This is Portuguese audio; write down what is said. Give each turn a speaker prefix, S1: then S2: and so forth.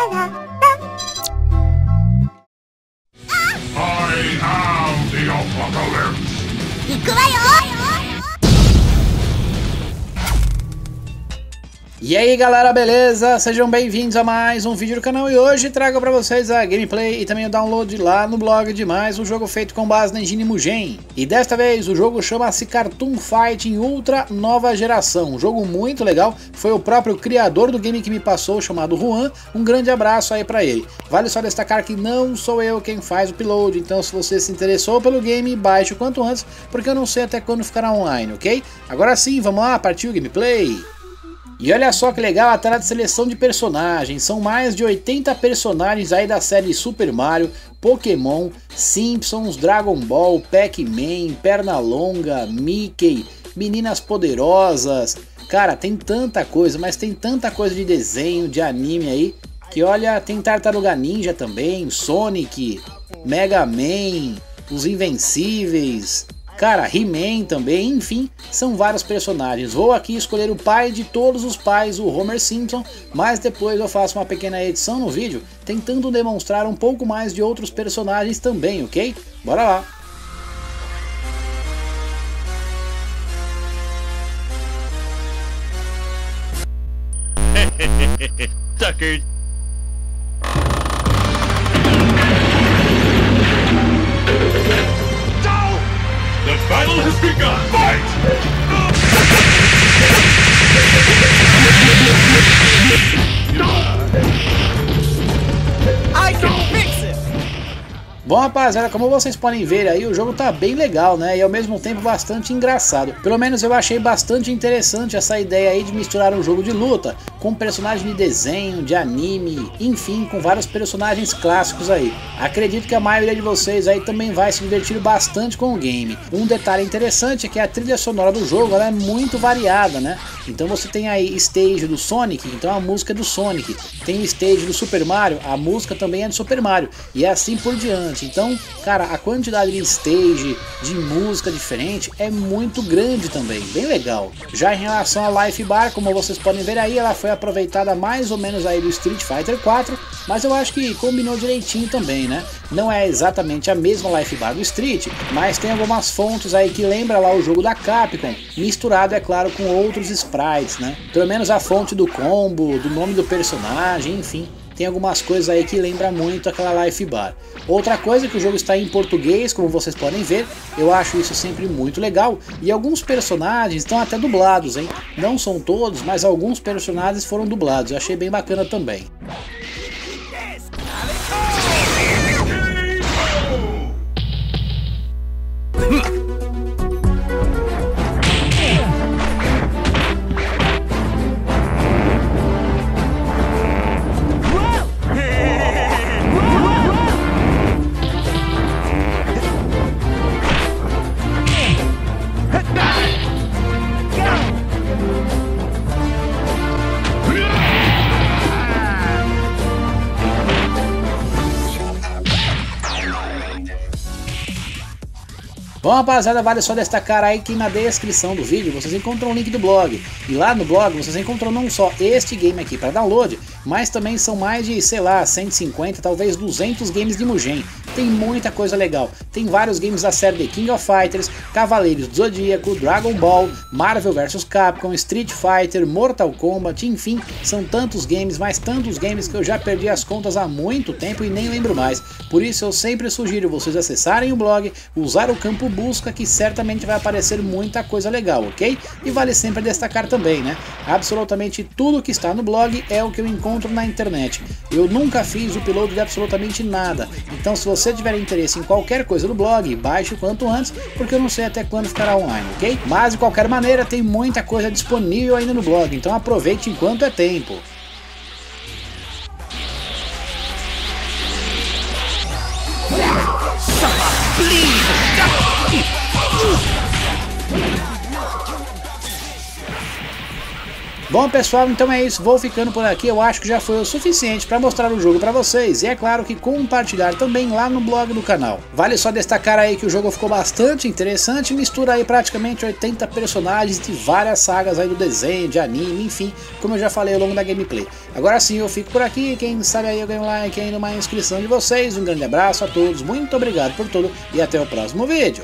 S1: I am the apocalypse.
S2: 行くわよ
S3: E aí galera, beleza? Sejam bem-vindos a mais um vídeo do canal e hoje trago pra vocês a gameplay e também o download lá no blog de mais um jogo feito com base na engine Mugen. E desta vez o jogo chama-se Cartoon Fighting Ultra Nova Geração, um jogo muito legal, foi o próprio criador do game que me passou, chamado Juan, um grande abraço aí pra ele. Vale só destacar que não sou eu quem faz o upload, então se você se interessou pelo game, baixe o quanto antes, porque eu não sei até quando ficará online, ok? Agora sim, vamos lá, partiu o gameplay! E olha só que legal a tela de seleção de personagens, são mais de 80 personagens aí da série Super Mario, Pokémon, Simpsons, Dragon Ball, Pac-Man, Pernalonga, Mickey, Meninas Poderosas, cara tem tanta coisa, mas tem tanta coisa de desenho, de anime aí, que olha, tem Tartaruga Ninja também, Sonic, Mega Man, Os Invencíveis, Cara, He-Man também, enfim, são vários personagens. Vou aqui escolher o pai de todos os pais, o Homer Simpson, mas depois eu faço uma pequena edição no vídeo, tentando demonstrar um pouco mais de outros personagens também, ok? Bora lá!
S4: Suckers.
S1: Has begun. Fight!
S3: Bom rapaziada, como vocês podem ver aí, o jogo tá bem legal, né? E ao mesmo tempo bastante engraçado. Pelo menos eu achei bastante interessante essa ideia aí de misturar um jogo de luta com personagens de desenho, de anime, enfim, com vários personagens clássicos aí. Acredito que a maioria de vocês aí também vai se divertir bastante com o game. Um detalhe interessante é que a trilha sonora do jogo é muito variada, né? Então você tem aí stage do Sonic, então a música é do Sonic. Tem o stage do Super Mario, a música também é do Super Mario. E assim por diante. Então, cara, a quantidade de stage, de música diferente é muito grande também, bem legal. Já em relação a Life Bar, como vocês podem ver aí, ela foi aproveitada mais ou menos aí do Street Fighter 4, mas eu acho que combinou direitinho também, né? Não é exatamente a mesma Life Bar do Street, mas tem algumas fontes aí que lembra lá o jogo da Capcom, misturado é claro com outros sprites, né? Pelo menos a fonte do combo, do nome do personagem, enfim tem algumas coisas aí que lembra muito aquela Life Bar. Outra coisa é que o jogo está em português, como vocês podem ver, eu acho isso sempre muito legal, e alguns personagens estão até dublados, hein? Não são todos, mas alguns personagens foram dublados, eu achei bem bacana também. Bom rapaziada, vale só destacar aí que na descrição do vídeo vocês encontram o link do blog. E lá no blog vocês encontram não só este game aqui para download, mas também são mais de, sei lá, 150, talvez 200 games de Mugen. Tem muita coisa legal. Tem vários games da série The King of Fighters, Cavaleiros do Zodíaco, Dragon Ball, Marvel vs Capcom, Street Fighter, Mortal Kombat, enfim, são tantos games, mas tantos games que eu já perdi as contas há muito tempo e nem lembro mais. Por isso eu sempre sugiro vocês acessarem o blog, usar o campo busca que certamente vai aparecer muita coisa legal, ok? E vale sempre destacar também, né? Absolutamente tudo que está no blog é o que eu encontro na internet. Eu nunca fiz o upload de absolutamente nada, então se você tiver interesse em qualquer coisa do blog, baixe o quanto antes, porque eu não sei até quando ficará online, ok? Mas de qualquer maneira tem muita coisa disponível ainda no blog, então aproveite enquanto é tempo. Bom pessoal, então é isso, vou ficando por aqui, eu acho que já foi o suficiente para mostrar o jogo para vocês, e é claro que compartilhar também lá no blog do canal. Vale só destacar aí que o jogo ficou bastante interessante, mistura aí praticamente 80 personagens de várias sagas aí do desenho, de anime, enfim, como eu já falei ao longo da gameplay. Agora sim, eu fico por aqui, quem sabe aí eu ganho um like aí numa inscrição de vocês, um grande abraço a todos, muito obrigado por tudo e até o próximo vídeo.